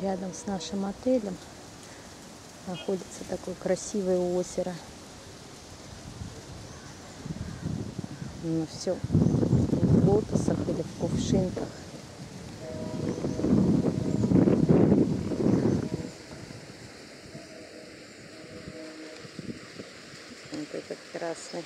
рядом с нашим отелем находится такое красивое озеро. Ну, все в лотосах или в кувшинках. Вот этот красный